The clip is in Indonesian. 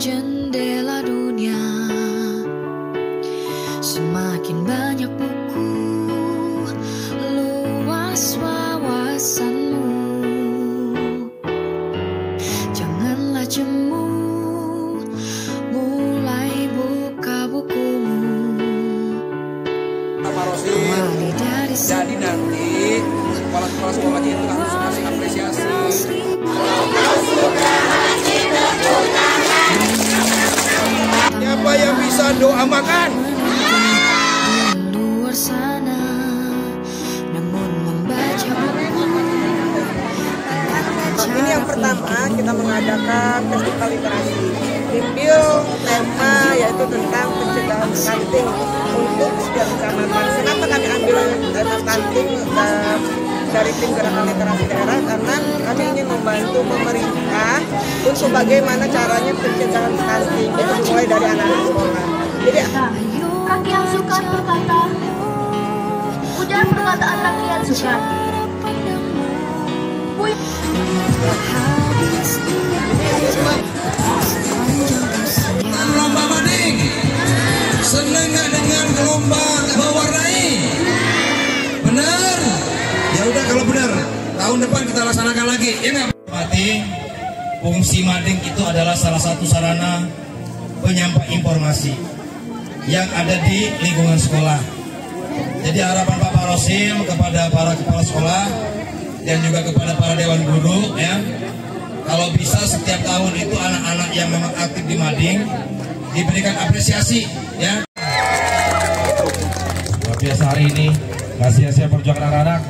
jendela dunia. Semakin banyak buku Luas wawasanmu. Janganlah jemu Mulai buka bukumu. Kembali dari Jadi nanti kepala-kepala sekolah itu harus kasih apresiasi bisa doa makan luar sana namun membaca Ini yang pertama kita mengadakan festival literasi. Diambil tema yaitu tentang pencegahan stunting untuk setiap kecamatan. Kenapa kami ambil tema stunting eh, dari tim gerakan literasi daerah? Karena kami ingin membantu pemerintah untuk bagaimana caranya pencegahan stunting itu mulai dari anak-anak sekolah. Jadi Rakyat suka berkata, ujar perkataan rakyat suka. Lomba seneng nggak dengan lomba mewarnai ya udah kalau benar tahun depan kita laksanakan lagi ya mati fungsi mading itu adalah salah satu sarana penyampai informasi yang ada di lingkungan sekolah. Jadi harapan Bapak Rosim kepada para kepala sekolah dan juga kepada para dewan guru ya. Kalau bisa setiap tahun itu anak-anak yang memang aktif di mading diberikan apresiasi ya. Luar biasa hari ini. Nggak sia-sia perjuangan anak-anak